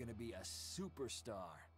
gonna be a superstar.